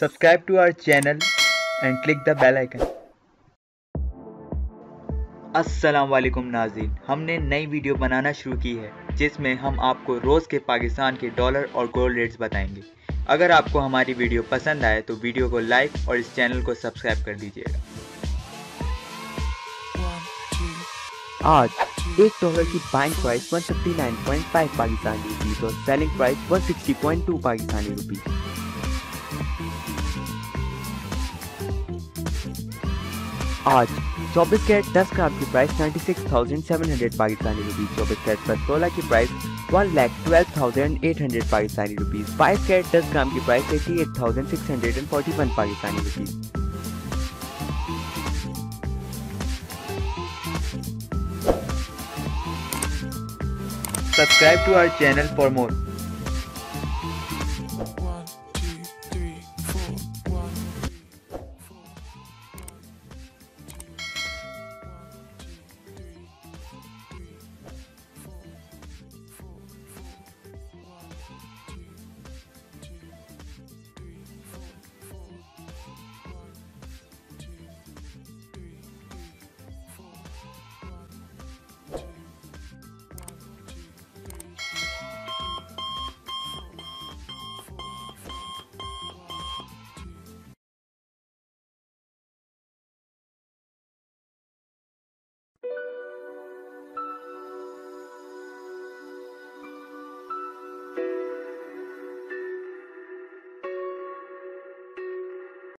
Subscribe to our channel and click the bell icon. अस्सलाम वालेकुम नाज़रीन हमने नई वीडियो बनाना शुरू की है जिसमें हम आपको रोज़ के पाकिस्तान के डॉलर और गोल्ड रेट्स बताएँगे। अगर आपको हमारी वीडियो पसंद आए तो वीडियो को लाइक और इस चैनल को सब्सक्राइब कर दीजिएगा। आज एक डॉलर की बाइंग प्राइस 159.5 पाकिस्तानी रुपीस और सेलिंग प्राइस 160.2 पाकिस्तानी रुपीस आज 24 कैरेट 10 ग्राम की price 96,700 Pakistani rupees 24 carat plus 16 की price 1 lakh 12,800 Pakistani rupees 5 carat 10 gram की price 88,641 Pakistani rupees Subscribe to our channel for more.